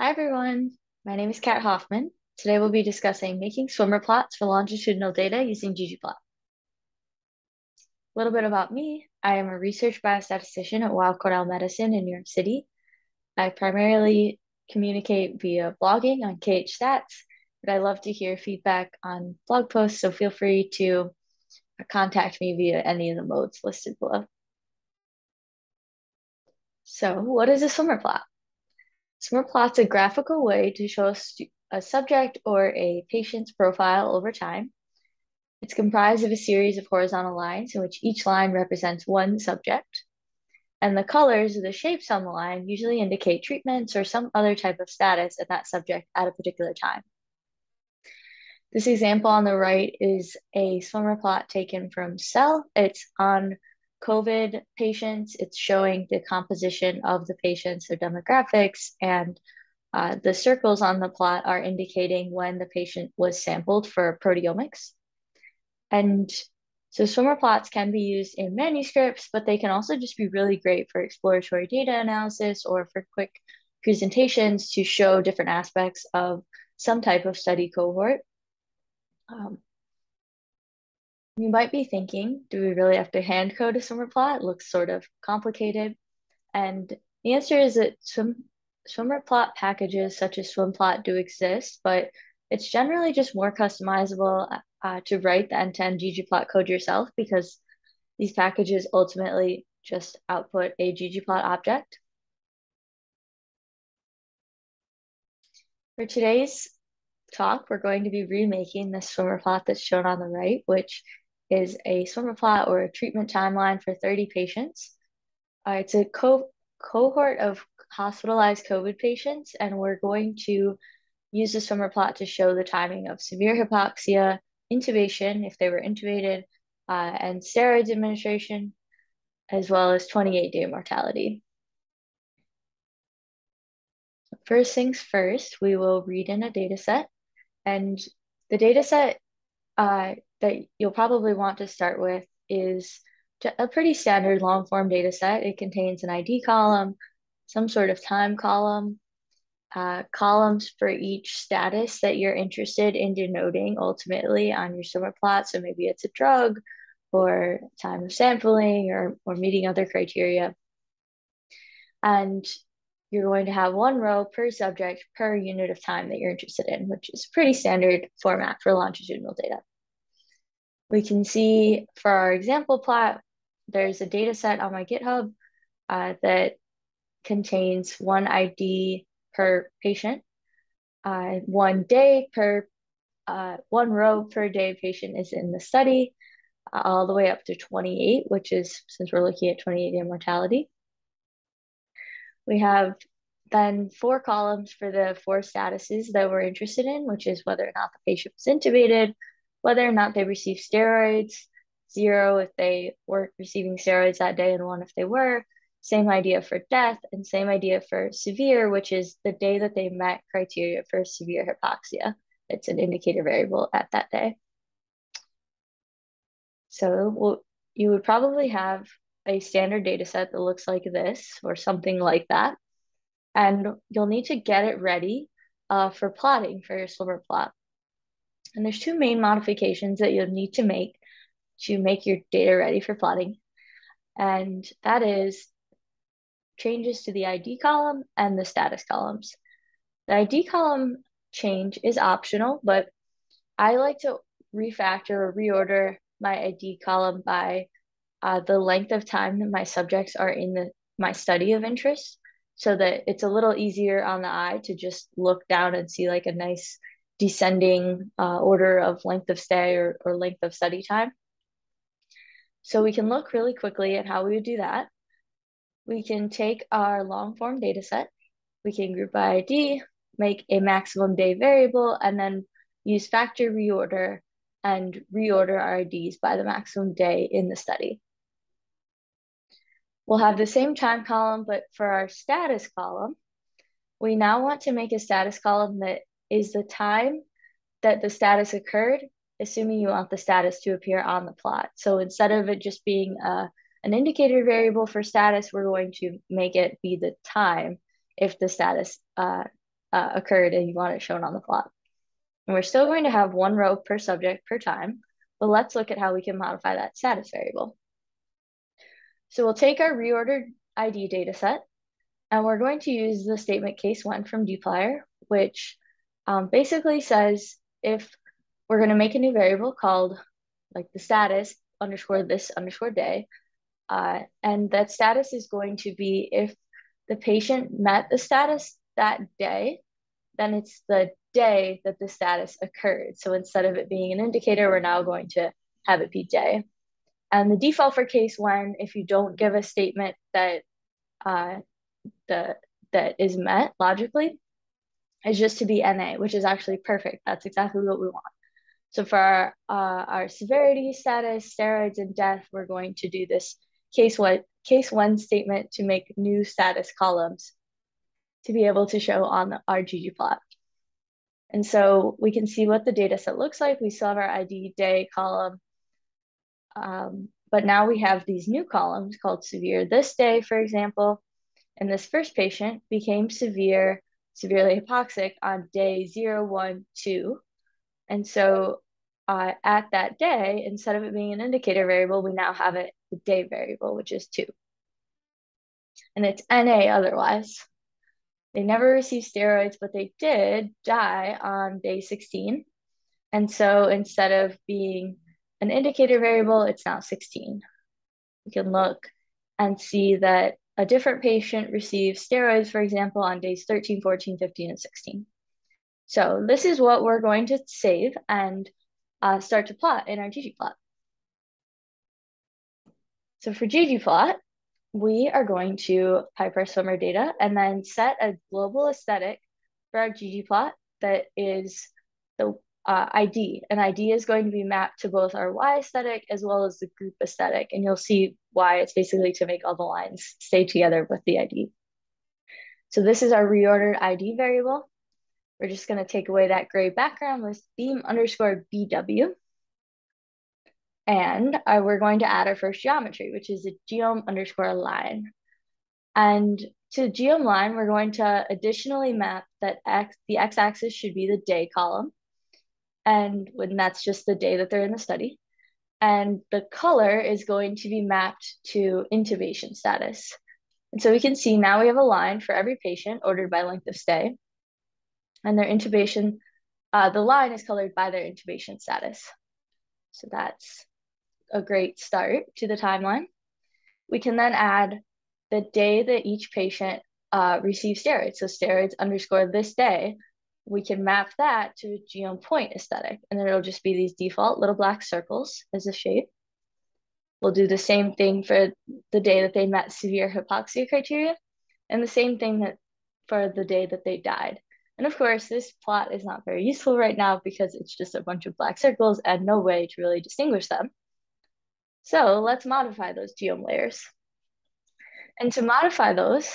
Hi everyone, my name is Kat Hoffman. Today we'll be discussing making swimmer plots for longitudinal data using ggplot. A little bit about me. I am a research biostatistician at Weill Cornell Medicine in New York City. I primarily communicate via blogging on KH Stats, but I love to hear feedback on blog posts, so feel free to contact me via any of the modes listed below. So what is a swimmer plot? Swimmer plot's a graphical way to show a, a subject or a patient's profile over time. It's comprised of a series of horizontal lines in which each line represents one subject. And the colors or the shapes on the line usually indicate treatments or some other type of status in that subject at a particular time. This example on the right is a swimmer plot taken from Cell. It's on COVID patients. It's showing the composition of the patients, their demographics, and uh, the circles on the plot are indicating when the patient was sampled for proteomics. And so swimmer plots can be used in manuscripts, but they can also just be really great for exploratory data analysis or for quick presentations to show different aspects of some type of study cohort. Um, you might be thinking, do we really have to hand code a swimmer plot? It looks sort of complicated. And the answer is that swim, swimmer plot packages such as swimplot do exist, but it's generally just more customizable uh, to write the end-to-end ggplot code yourself because these packages ultimately just output a ggplot object. For today's talk, we're going to be remaking the swimmer plot that's shown on the right, which is a swimmer plot or a treatment timeline for 30 patients. Uh, it's a co cohort of hospitalized COVID patients, and we're going to use the swimmer plot to show the timing of severe hypoxia, intubation if they were intubated, uh, and steroids administration, as well as 28 day mortality. First things first, we will read in a data set, and the data set uh, that you'll probably want to start with is a pretty standard long form data set. It contains an ID column, some sort of time column, uh, columns for each status that you're interested in denoting ultimately on your swimmer plot. So maybe it's a drug or time of sampling or, or meeting other criteria. And you're going to have one row per subject per unit of time that you're interested in, which is pretty standard format for longitudinal data. We can see for our example plot, there's a data set on my GitHub uh, that contains one ID per patient, uh, one day per, uh, one row per day patient is in the study, all the way up to 28, which is, since we're looking at 28 day mortality. We have then four columns for the four statuses that we're interested in, which is whether or not the patient was intubated, whether or not they received steroids, zero if they weren't receiving steroids that day, and one if they were. Same idea for death, and same idea for severe, which is the day that they met criteria for severe hypoxia. It's an indicator variable at that day. So we'll, you would probably have a standard data set that looks like this or something like that. And you'll need to get it ready uh, for plotting for your swimmer plot. And there's two main modifications that you'll need to make to make your data ready for plotting. And that is changes to the ID column and the status columns. The ID column change is optional, but I like to refactor or reorder my ID column by uh, the length of time that my subjects are in the my study of interest so that it's a little easier on the eye to just look down and see like a nice descending uh, order of length of stay or, or length of study time. So we can look really quickly at how we would do that. We can take our long form data set, we can group by ID, make a maximum day variable, and then use factor reorder and reorder our IDs by the maximum day in the study. We'll have the same time column, but for our status column, we now want to make a status column that is the time that the status occurred, assuming you want the status to appear on the plot. So instead of it just being a, uh, an indicator variable for status, we're going to make it be the time if the status uh, uh, occurred and you want it shown on the plot. And we're still going to have one row per subject per time, but let's look at how we can modify that status variable. So we'll take our reordered ID data set, and we're going to use the statement case_when from dplyr, which um, basically says if we're going to make a new variable called like the status underscore this underscore day, uh, and that status is going to be if the patient met the status that day, then it's the day that the status occurred. So instead of it being an indicator, we're now going to have it be day. And the default for case_when, if you don't give a statement that uh, the that is met logically, is just to be NA, which is actually perfect. That's exactly what we want. So for our, uh, our severity, status, steroids, and death, we're going to do this case_when, case one statement to make new status columns to be able to show on our ggplot. And so we can see what the data set looks like. We still have our ID day column, um, but now we have these new columns called severe this day, for example. And this first patient became severe, severely hypoxic on day zero, one, two. And so uh, at that day, instead of it being an indicator variable, we now have it the day variable, which is two. And it's NA otherwise. They never received steroids, but they did die on day 16. And so instead of being an indicator variable, it's now 16. We can look and see that a different patient receives steroids, for example, on days 13, 14, 15, and 16. So this is what we're going to save and uh, start to plot in our ggplot. So for ggplot, we are going to pipe our swimmer data and then set a global aesthetic for our ggplot that is the uh, ID. An ID is going to be mapped to both our Y aesthetic as well as the group aesthetic. And you'll see why it's basically to make all the lines stay together with the ID. So this is our reordered ID variable. We're just going to take away that gray background with theme underscore BW. And uh, we're going to add our first geometry, which is a geom underscore line. And to geom line, we're going to additionally map that x, the x-axis should be the day column. And when that's just the day that they're in the study. And the color is going to be mapped to intubation status. And so we can see now we have a line for every patient ordered by length of stay and their intubation, uh, the line is colored by their intubation status. So that's a great start to the timeline. We can then add the day that each patient uh, receives steroids. So steroids underscore this day, we can map that to a geom point aesthetic. And then it'll just be these default little black circles as a shape. We'll do the same thing for the day that they met severe hypoxia criteria and the same thing that for the day that they died. And of course, this plot is not very useful right now because it's just a bunch of black circles and no way to really distinguish them. So let's modify those geom layers. And to modify those,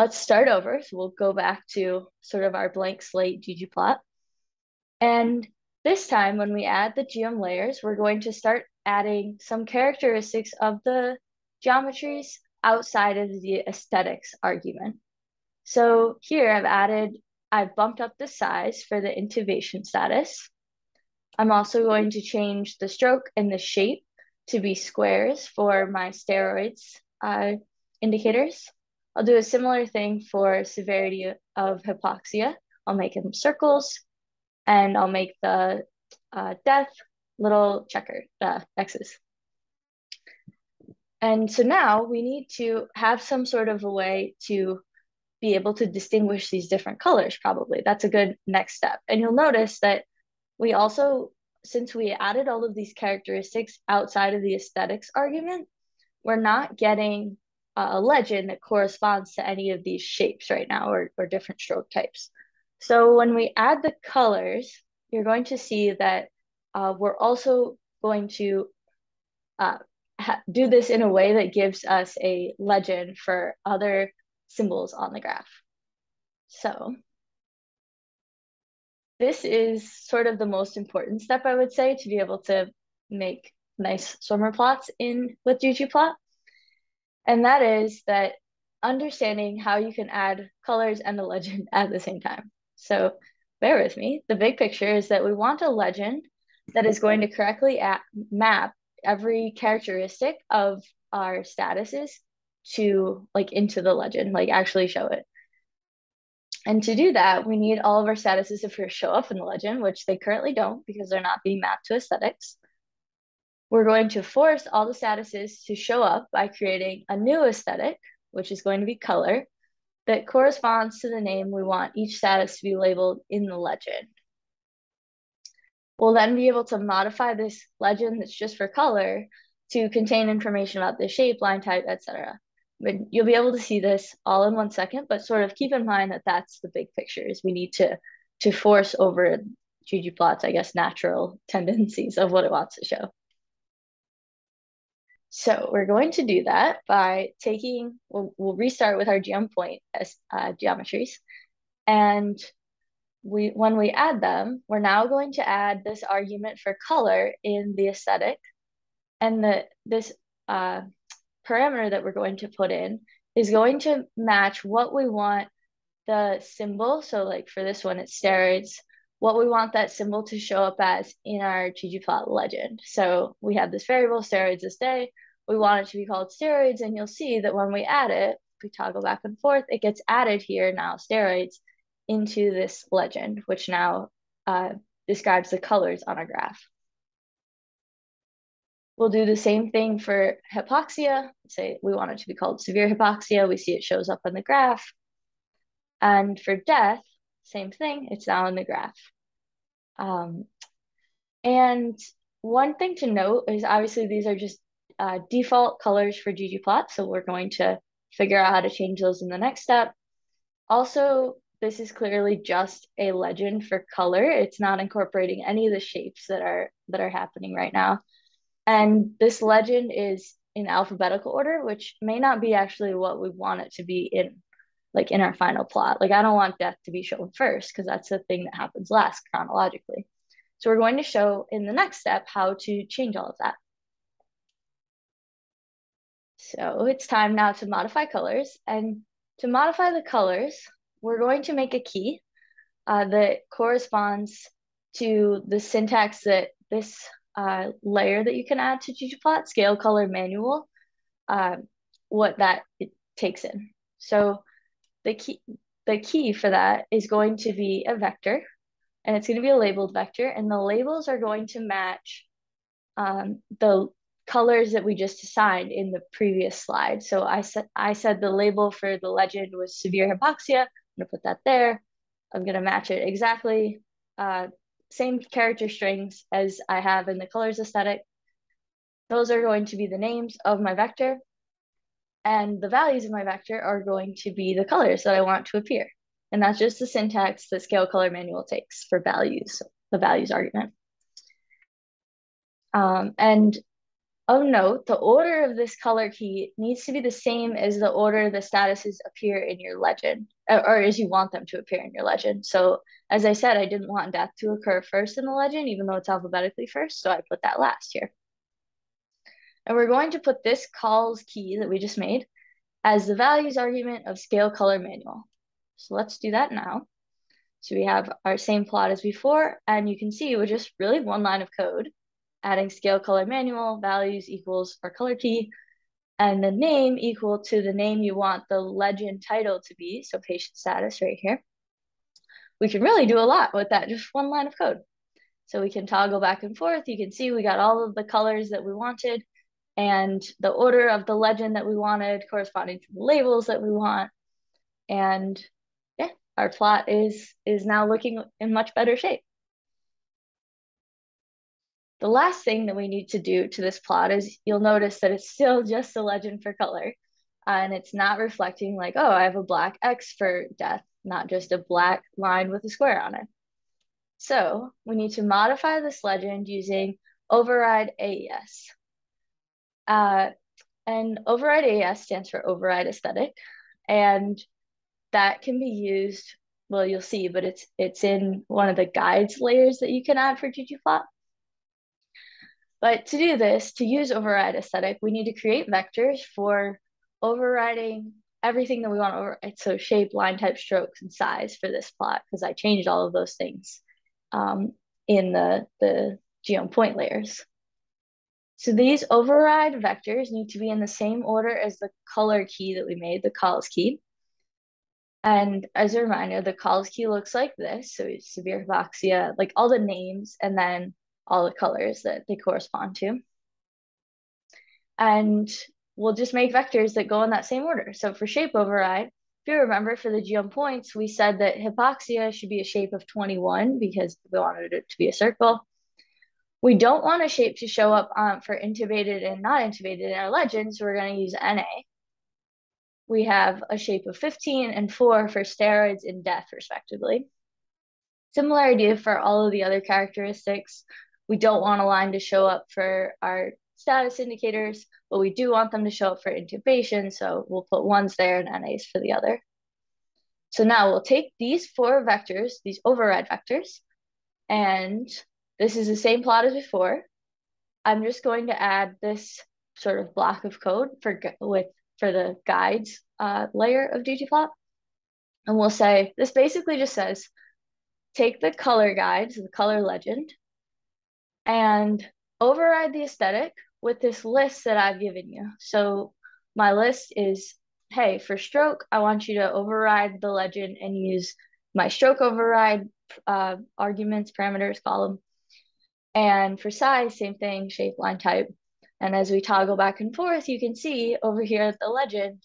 let's start over. So we'll go back to sort of our blank slate ggplot. And this time when we add the geom layers, we're going to start adding some characteristics of the geometries outside of the aesthetics argument. So here I've added I've bumped up the size for the intubation status. I'm also going to change the stroke and the shape to be squares for my steroids uh, indicators. I'll do a similar thing for severity of hypoxia. I'll make them circles and I'll make the uh, death little checker uh, X's. And so now we need to have some sort of a way to be able to distinguish these different colors probably. That's a good next step. And you'll notice that we also, since we added all of these characteristics outside of the aesthetics argument, we're not getting a legend that corresponds to any of these shapes right now or, or different stroke types. So when we add the colors, you're going to see that uh, we're also going to uh, do this in a way that gives us a legend for other symbols on the graph. So this is sort of the most important step, I would say, to be able to make nice swimmer plots in with ggplot. And that is that understanding how you can add colors and a legend at the same time. So bear with me. The big picture is that we want a legend that is going to correctly map every characteristic of our statuses to like into the legend, like actually show it. And to do that, we need all of our statuses to show up in the legend, which they currently don't because they're not being mapped to aesthetics. We're going to force all the statuses to show up by creating a new aesthetic, which is going to be color, that corresponds to the name we want each status to be labeled in the legend. We'll then be able to modify this legend that's just for color to contain information about the shape, line type, etc. But you'll be able to see this all in one second, but sort of keep in mind that that's the big picture is we need to, to force over ggplot's, I guess, natural tendencies of what it wants to show. So we're going to do that by taking, we'll, we'll restart with our geom point as uh, geometries. And we when we add them, we're now going to add this argument for color in the aesthetic. And the this uh, parameter that we're going to put in is going to match what we want the symbol. So like for this one, it's steroids, what we want that symbol to show up as in our ggplot legend. So we have this variable steroids this day. We want it to be called steroids, and you'll see that when we add it, we toggle back and forth, it gets added here now, steroids, into this legend, which now uh, describes the colors on a graph. We'll do the same thing for hypoxia. Say we want it to be called severe hypoxia. We see it shows up on the graph. And for death, same thing, it's now in the graph. Um, and one thing to note is obviously these are just uh, default colors for ggplot. So we're going to figure out how to change those in the next step. Also, this is clearly just a legend for color. It's not incorporating any of the shapes that are that are happening right now. And this legend is in alphabetical order, which may not be actually what we want it to be in like in our final plot. Like I don't want death to be shown first because that's the thing that happens last chronologically. So we're going to show in the next step how to change all of that. So it's time now to modify colors. And to modify the colors, we're going to make a key uh, that corresponds to the syntax that this uh, layer that you can add to ggplot, scale color manual, uh, what that it takes in. So the key, the key for that is going to be a vector, and it's going to be a labeled vector, and the labels are going to match um, the colors that we just assigned in the previous slide. So I said I said the label for the legend was severe hypoxia. I'm gonna put that there. I'm gonna match it exactly. Uh, same character strings as I have in the colors aesthetic. Those are going to be the names of my vector. And the values of my vector are going to be the colors that I want to appear. And that's just the syntax that Scale Color Manual takes for values, the values argument. Um, and of note, the order of this color key needs to be the same as the order the statuses appear in your legend, or, or as you want them to appear in your legend. So as I said, I didn't want death to occur first in the legend, even though it's alphabetically first, so I put that last here. And we're going to put this cols key that we just made as the values argument of scale color manual. So let's do that now. So we have our same plot as before, and you can see with just really one line of code, adding scale color manual values equals our color key and the name equal to the name you want the legend title to be. So patient status right here. We can really do a lot with that, just one line of code. So we can toggle back and forth. You can see we got all of the colors that we wanted and the order of the legend that we wanted corresponding to the labels that we want. And yeah, our plot is, is now looking in much better shape. The last thing that we need to do to this plot is you'll notice that it's still just a legend for color. And it's not reflecting like, oh, I have a black X for death, not just a black line with a square on it. So we need to modify this legend using override AES. Uh, and override AES stands for override aesthetic. And that can be used, well, you'll see, but it's it's in one of the guides layers that you can add for ggplot. But to do this, to use override aesthetic, we need to create vectors for overriding everything that we want over it. So shape, line type, strokes, and size for this plot because I changed all of those things um, in the, the geom point layers. So these override vectors need to be in the same order as the color key that we made, the cols key. And as a reminder, the cols key looks like this. So severe hypoxia, like all the names and then all the colors that they correspond to. And we'll just make vectors that go in that same order. So for shape override, if you remember for the geom points, we said that hypoxia should be a shape of 21 because we wanted it to be a circle. We don't want a shape to show up um, for intubated and not intubated in our legend, so we're going to use NA. We have a shape of 15 and 4 for steroids and death, respectively. Similar idea for all of the other characteristics. We don't want a line to show up for our status indicators, but we do want them to show up for intubation, so we'll put ones there and NAs for the other. So now we'll take these four vectors, these override vectors, and this is the same plot as before. I'm just going to add this sort of block of code for with for the guides uh, layer of ggplot. And we'll say, this basically just says, take the color guides, the color legend, and override the aesthetic with this list that I've given you. So my list is, hey, for stroke, I want you to override the legend and use my stroke override uh, arguments, parameters column. And for size, same thing, shape, line type. And as we toggle back and forth, you can see over here at the legend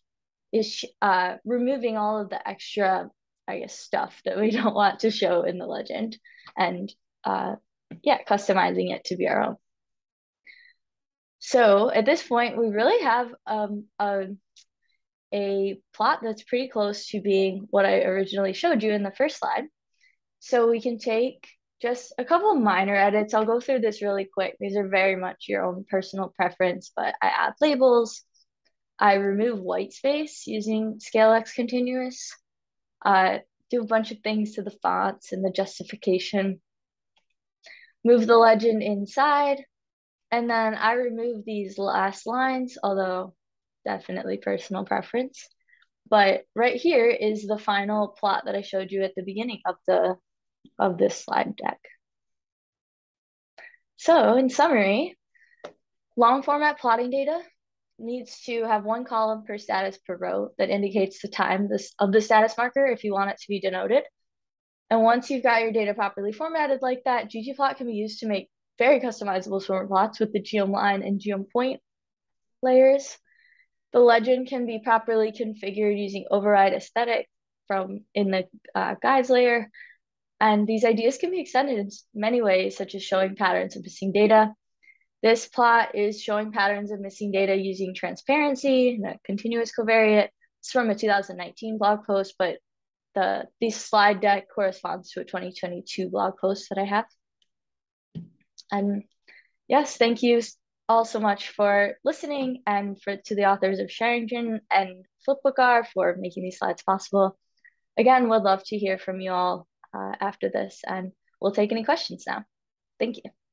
is uh, removing all of the extra, I guess, stuff that we don't want to show in the legend and uh, yeah, customizing it to be our own. So at this point, we really have um, a, a plot that's pretty close to being what I originally showed you in the first slide. So we can take just a couple minor edits. I'll go through this really quick. These are very much your own personal preference, but I add labels. I remove white space using ScaleX continuous. Uh, do a bunch of things to the fonts and the justification. Move the legend inside. And then I remove these last lines, although definitely personal preference. But right here is the final plot that I showed you at the beginning of the of this slide deck. So in summary, long format plotting data needs to have one column per status per row that indicates the time this, of the status marker if you want it to be denoted. And once you've got your data properly formatted like that, ggplot can be used to make very customizable swimmer plots with the geom line and geom point layers. The legend can be properly configured using override aesthetic from in the uh, guides layer and these ideas can be extended in many ways, such as showing patterns of missing data. This plot is showing patterns of missing data using transparency and a continuous covariate. It's from a 2019 blog post, but the, the slide deck corresponds to a 2022 blog post that I have. And yes, thank you all so much for listening and for to the authors of xaringan and flipbookr for making these slides possible. Again, would love to hear from you all uh, after this, and we'll take any questions now. Thank you.